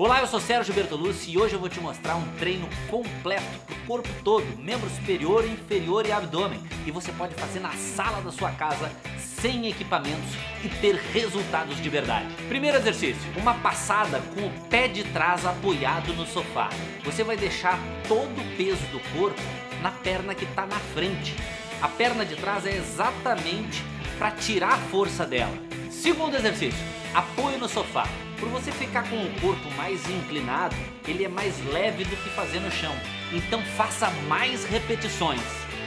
Olá, eu sou Sérgio Bertolucci e hoje eu vou te mostrar um treino completo para o corpo todo, membro superior, inferior e abdômen. E você pode fazer na sala da sua casa, sem equipamentos e ter resultados de verdade. Primeiro exercício, uma passada com o pé de trás apoiado no sofá. Você vai deixar todo o peso do corpo na perna que está na frente. A perna de trás é exatamente para tirar a força dela. Segundo exercício, apoio no sofá. Por você ficar com o corpo mais inclinado, ele é mais leve do que fazer no chão. Então faça mais repetições.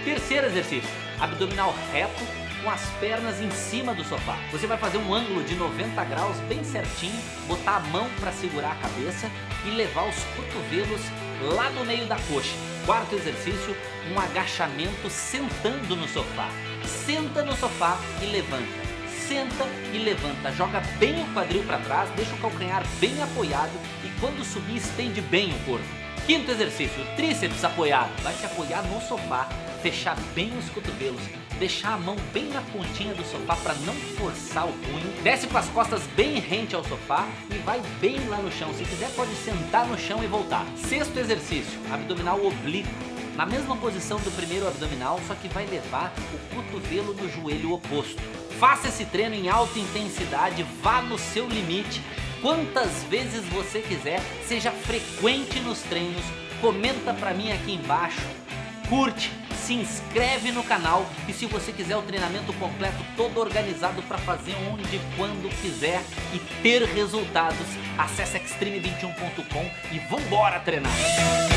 Terceiro exercício, abdominal reto com as pernas em cima do sofá. Você vai fazer um ângulo de 90 graus bem certinho, botar a mão para segurar a cabeça e levar os cotovelos lá no meio da coxa. Quarto exercício, um agachamento sentando no sofá. Senta no sofá e levanta senta e levanta, joga bem o quadril para trás, deixa o calcanhar bem apoiado e quando subir estende bem o corpo. Quinto exercício, tríceps apoiado, vai se apoiar no sofá, fechar bem os cotovelos, deixar a mão bem na pontinha do sofá para não forçar o punho, desce com as costas bem rente ao sofá e vai bem lá no chão, se quiser pode sentar no chão e voltar. Sexto exercício, abdominal oblíquo, na mesma posição do primeiro abdominal, só que vai levar o cotovelo no joelho oposto. Faça esse treino em alta intensidade, vá no seu limite, quantas vezes você quiser, seja frequente nos treinos, comenta pra mim aqui embaixo, curte, se inscreve no canal e se você quiser o treinamento completo todo organizado para fazer onde e quando quiser e ter resultados, acesse extreme21.com e vambora treinar!